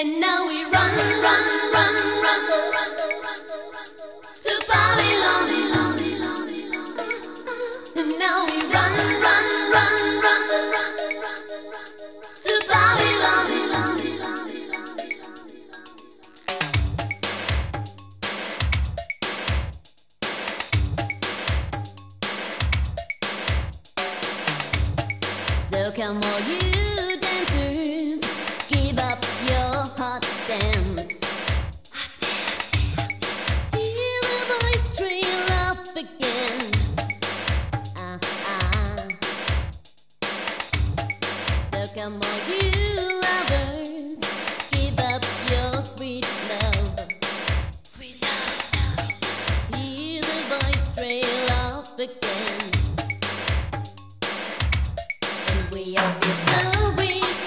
And now we run, run, run, run, run, run, run to Babylon. And now we run, run, run, run, run to Babylon. So come on, you. begin. Uh, uh. So come on, you lovers, give up your sweet love. Sweet love. Hear the voice trail off again. And we all feel so weak.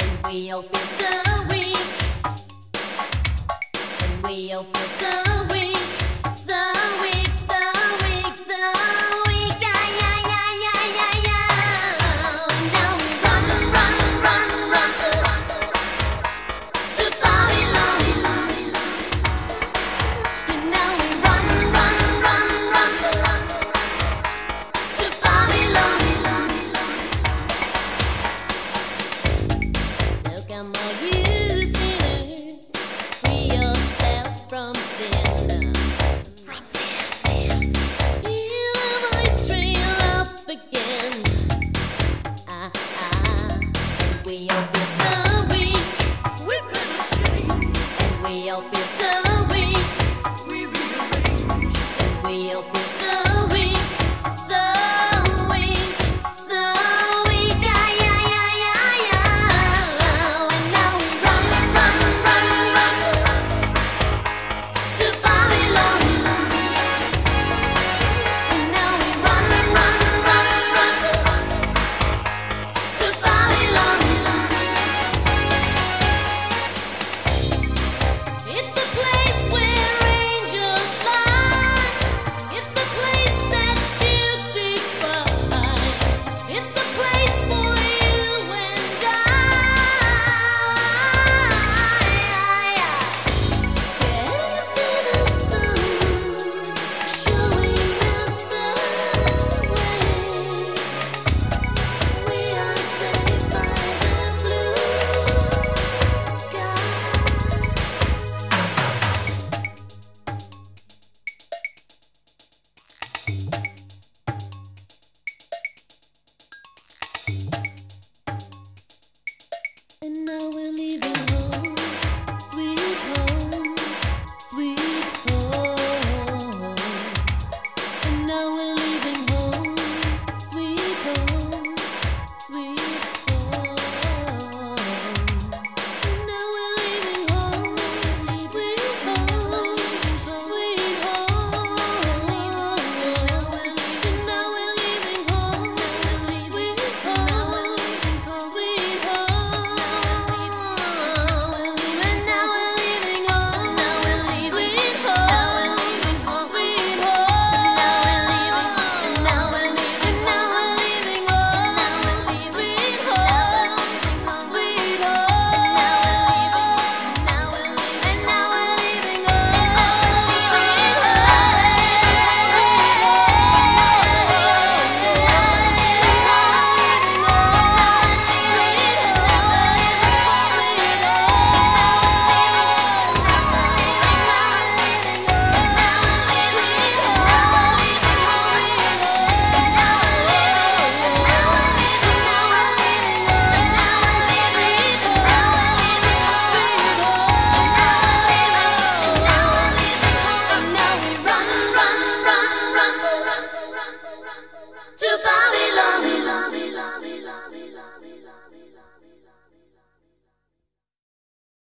And we all feel so weak. And we all feel so weak. And now to buy.